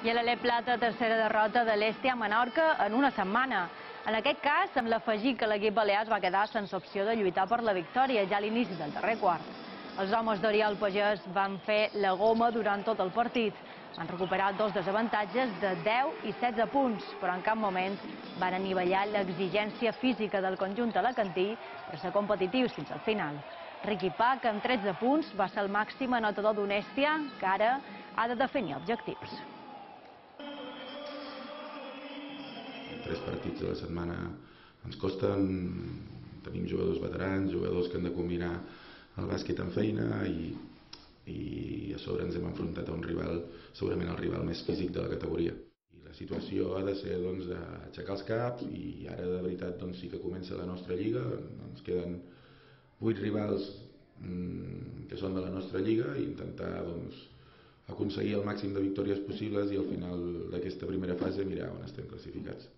I a l'Ale Plata, tercera derrota de l'Este a Menorca en una setmana. En aquest cas, amb l'afegir que l'equip balear es va quedar sense opció de lluitar per la victòria ja a l'inici del darrer quart. Els homes d'Oriol Pagès van fer la goma durant tot el partit. Van recuperar dos desavantatges de 10 i 16 punts, però en cap moment van anivellar l'exigència física del conjunt alacantí per ser competitius fins al final. Riqui Pac, amb 13 punts, va ser el màxim anotador d'Onèstia, que ara ha de definir objectius. Tres partits a la setmana ens costen, tenim jugadors veterans, jugadors que han de combinar el bàsquet amb feina i, i a sobre ens hem enfrontat a un rival, segurament el rival més físic de la categoria. I la situació ha de ser doncs, d'aixecar els caps i ara de veritat doncs, sí que comença la nostra lliga, ens queden vuit rivals mmm, que són de la nostra lliga i intentar doncs, aconseguir el màxim de victòries possibles i al final d'aquesta primera fase mirar on estem classificats.